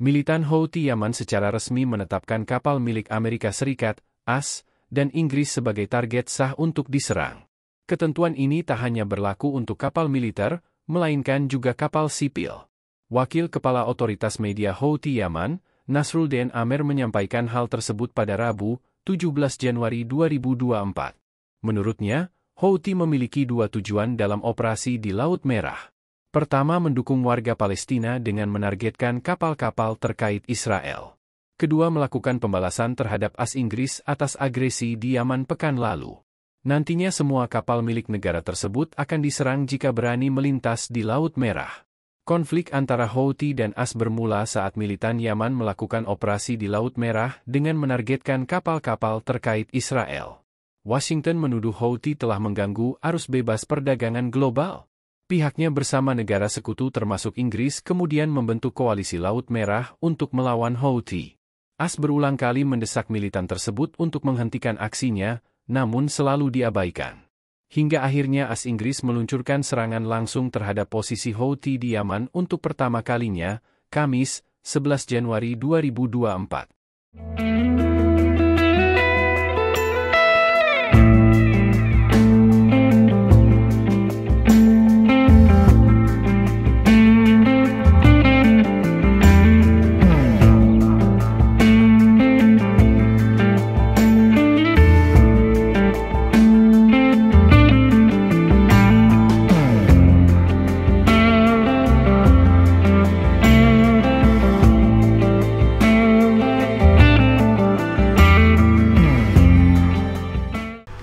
Militan Houthi Yaman secara resmi menetapkan kapal milik Amerika Serikat, AS, dan Inggris sebagai target sah untuk diserang. Ketentuan ini tak hanya berlaku untuk kapal militer, melainkan juga kapal sipil. Wakil Kepala Otoritas Media Houthi Yaman, Nasruddin Amer menyampaikan hal tersebut pada Rabu, 17 Januari 2024. Menurutnya, Houthi memiliki dua tujuan dalam operasi di Laut Merah. Pertama mendukung warga Palestina dengan menargetkan kapal-kapal terkait Israel. Kedua melakukan pembalasan terhadap AS Inggris atas agresi di Yaman pekan lalu. Nantinya semua kapal milik negara tersebut akan diserang jika berani melintas di Laut Merah. Konflik antara Houthi dan AS bermula saat militan Yaman melakukan operasi di Laut Merah dengan menargetkan kapal-kapal terkait Israel. Washington menuduh Houthi telah mengganggu arus bebas perdagangan global. Pihaknya bersama negara sekutu termasuk Inggris kemudian membentuk koalisi Laut Merah untuk melawan Houthi. AS berulang kali mendesak militan tersebut untuk menghentikan aksinya, namun selalu diabaikan. Hingga akhirnya AS Inggris meluncurkan serangan langsung terhadap posisi Houthi di Yaman untuk pertama kalinya, Kamis, 11 Januari 2024.